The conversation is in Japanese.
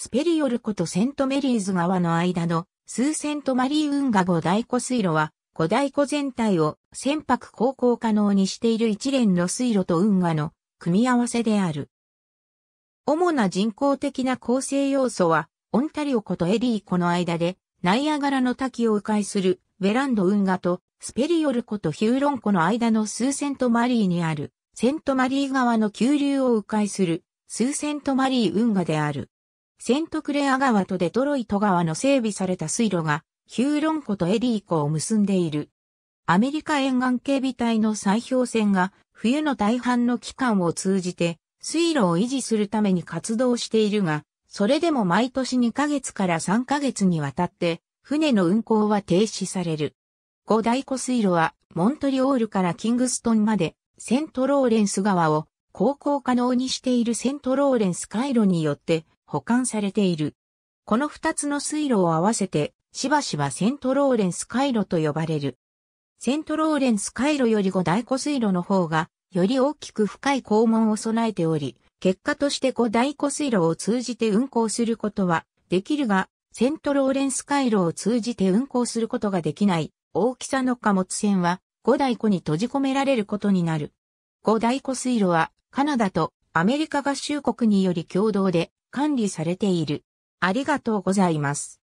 スペリオル湖とセントメリーズ川の間のスーセントマリー運河五大湖水路は、五大湖全体を船舶航行可能にしている一連の水路と運河の組み合わせである。主な人工的な構成要素は、オンタリオ湖とエリー湖の間で、ナイアガラの滝を迂回する、ベランド運河と、スペリオル湖とヒューロン湖の間のスーセントマリーにある、セントマリー川の急流を迂回する、スーセントマリー運河である。セントクレア川とデトロイト川の整備された水路が、ヒューロン湖とエリー湖を結んでいる。アメリカ沿岸警備隊の砕氷船が冬の大半の期間を通じて水路を維持するために活動しているが、それでも毎年2ヶ月から3ヶ月にわたって船の運航は停止される。五大湖水路はモントリオールからキングストンまでセントローレンス川を航行可能にしているセントローレンス海路によって補完されている。この二つの水路を合わせてしばしばセントローレンス海路と呼ばれる。セントローレンス海路より五大湖水路の方が、より大きく深い閘門を備えており、結果として五大湖水路を通じて運航することはできるが、セントローレンス海路を通じて運航することができない大きさの貨物船は五大湖に閉じ込められることになる。五大湖水路はカナダとアメリカ合衆国により共同で管理されている。ありがとうございます。